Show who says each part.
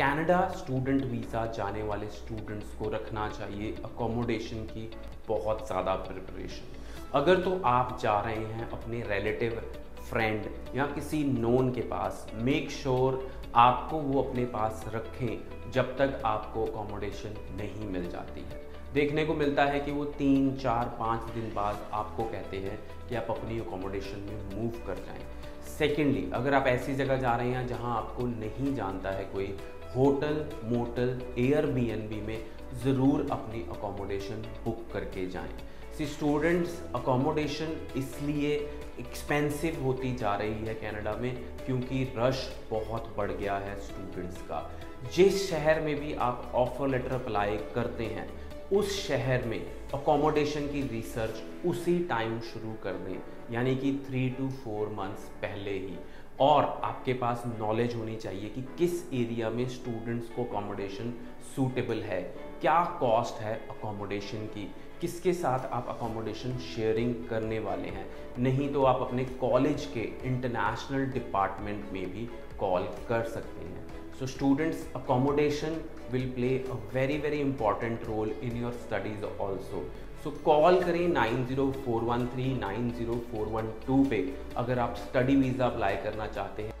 Speaker 1: Canada student visa जाने वाले students को रखना चाहिए अकोमोडेशन की बहुत ज़्यादा प्रिपरेशन अगर तो आप जा रहे हैं अपने रिलेटिव फ्रेंड या किसी नोन के पास मेक श्योर sure आपको वो अपने पास रखें जब तक आपको अकोमोडेशन नहीं मिल जाती है। देखने को मिलता है कि वो तीन, चार, पाँच दिन बाद आपको कहते हैं कि आप अपनी अकोमोडेशन में मूव कर जाएँ। सेकेंडली अगर आप ऐसी जगह जा रहे हैं जहाँ आपको नहीं जानता है कोई होटल, मोटल एयरबीएनबी में ज़रूर अपनी अकोमोडेशन बुक करके जाएँ। सी स्टूडेंट्स अकोमोडेशन इसलिए एक्सपेंसिव होती जा रही है कनाडा में क्योंकि रश बहुत बढ़ गया है स्टूडेंट्स का। जिस शहर में भी आप ऑफ़र लेटर अप्लाई करते हैं, उस शहर में अकोमोडेशन की रिसर्च उसी टाइम शुरू कर दें। यानी कि थ्री टू फोर मंथ्स पहले ही। और आपके पास नॉलेज होनी चाहिए कि किस एरिया में स्टूडेंट्स को अकोमोडेशन सूटेबल है, क्या कॉस्ट है अकोमोडेशन की, किसके साथ आप अकोमोडेशन शेयरिंग करने वाले हैं। नहीं तो आप अपने कॉलेज के इंटरनेशनल डिपार्टमेंट में भी कॉल कर सकते हैं। So students accommodation will play a very very important role in your studies also so call करें nine zero four one three, nine zero four one two पे, अगर आप स्टडी वीज़ा अप्लाई करना चाहते हैं।